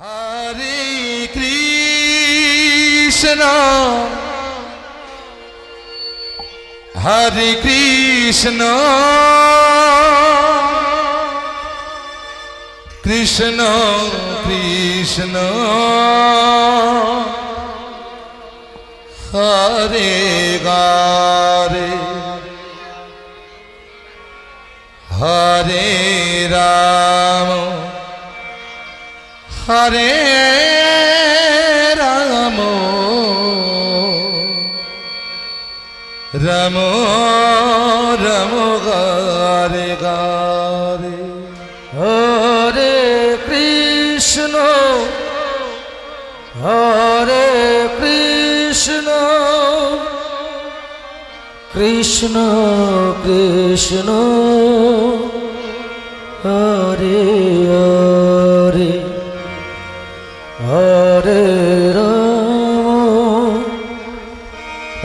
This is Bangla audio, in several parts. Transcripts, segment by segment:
হরে কৃষ্ণ। হরে কৃষ্ণ। কৃষ্ণ কৃষ্ণ। হরে গারে। হরে রাম হরে রাম। রম রম গারে গারে। হরে কৃষ্ণ। হরে কৃষ্ণ। কৃষ্ণ কৃষ্ণ। হরে হরে।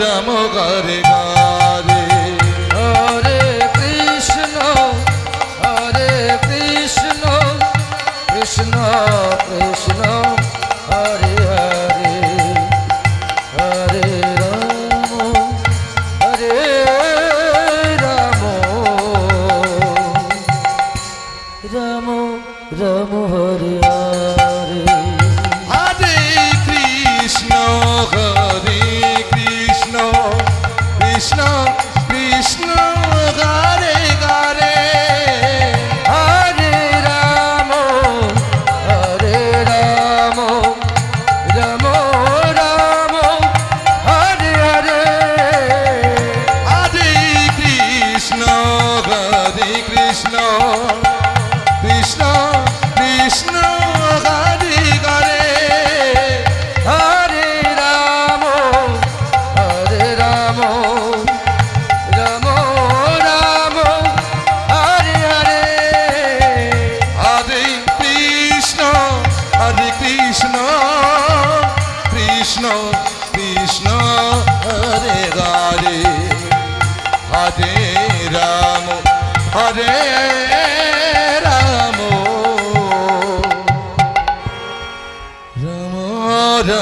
রাম হরে গারে হরে কৃষ্ণ হরে কৃষ্ণ কৃষ্ণ কৃষ্ণ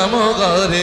রাম হরে হরে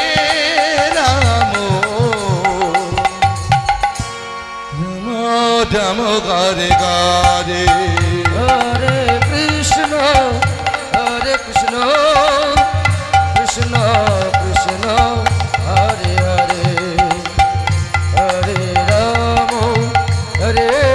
রাম গারে গারে। হরে কৃষ্ণ হরে কৃষ্ণ কৃষ্ণ কৃষ্ণ হরে হরে। হরে রাম হরে